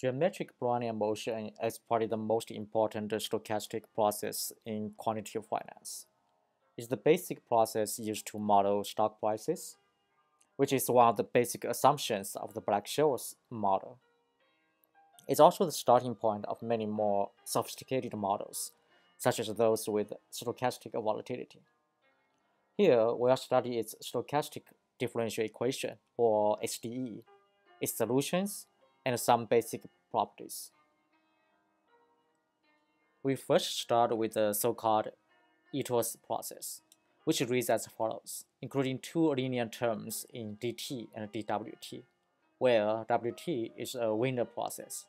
Geometric Brownian motion is probably the most important stochastic process in quantitative finance. It's the basic process used to model stock prices, which is one of the basic assumptions of the Black-Scholes model. It's also the starting point of many more sophisticated models, such as those with stochastic volatility. Here, we'll study its stochastic differential equation, or SDE, its solutions, and some basic properties. We first start with the so-called Itô process, which reads as follows, including two linear terms in dt and dwt, where wt is a Wiener process,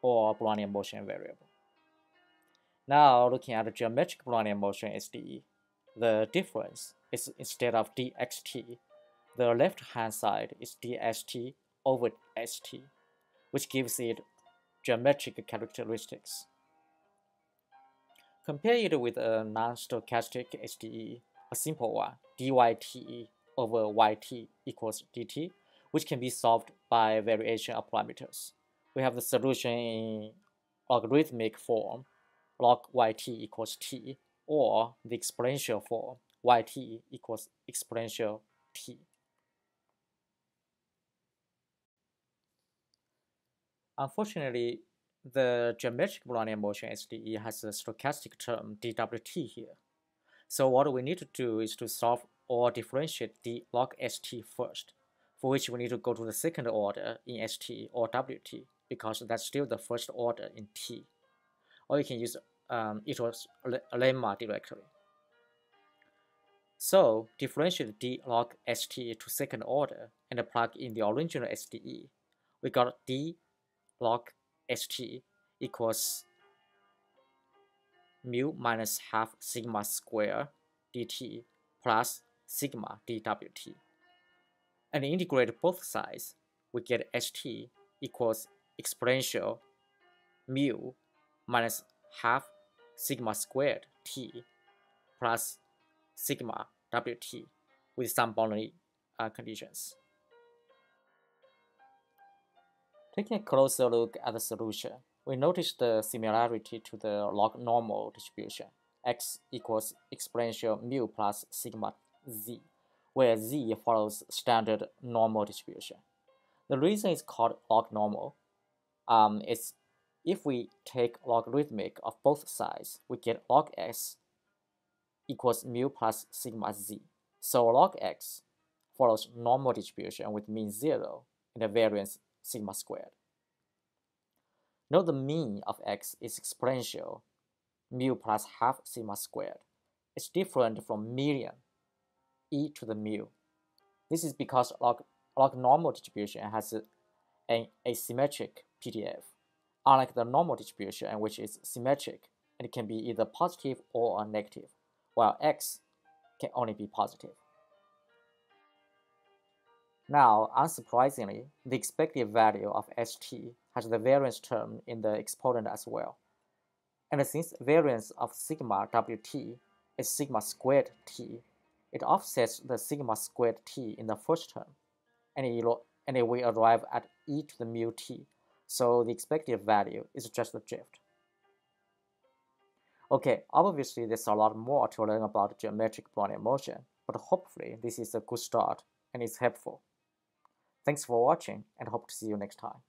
or Brownian motion variable. Now, looking at the geometric Brownian motion SDE, the difference is instead of dxt, the left-hand side is dst over st, which gives it geometric characteristics. Compare it with a non-stochastic SDE, a simple one, dyt over yt equals dt, which can be solved by variation of parameters. We have the solution in logarithmic form, log yt equals t, or the exponential form, yt equals exponential t. Unfortunately, the geometric Brownian motion SDE has a stochastic term dwt here. So what we need to do is to solve or differentiate d log st first, for which we need to go to the second order in st or wt, because that's still the first order in t. Or you can use um, Itô's lemma directly. So differentiate d log st to second order and plug in the original SDE. We got d log ht equals mu minus half sigma square dt plus sigma dwt. And integrate both sides, we get ht equals exponential mu minus half sigma squared t plus sigma wt with some boundary uh, conditions. Taking a closer look at the solution, we notice the similarity to the log normal distribution, x equals exponential mu plus sigma z, where z follows standard normal distribution. The reason it's called log normal um, is if we take logarithmic of both sides, we get log x equals mu plus sigma z. So log x follows normal distribution with mean 0 and the variance sigma squared. Note the mean of x is exponential, mu plus half sigma squared. It's different from median, e to the mu. This is because log, log normal distribution has an asymmetric PDF, unlike the normal distribution which is symmetric and it can be either positive or negative, while x can only be positive. Now, unsurprisingly, the expected value of ht has the variance term in the exponent as well. And since variance of sigma wt is sigma squared t, it offsets the sigma squared t in the first term, and it, and will arrive at e to the mu t, so the expected value is just the drift. Okay, obviously there's a lot more to learn about geometric Brownian motion, but hopefully this is a good start and it's helpful. Thanks for watching and hope to see you next time.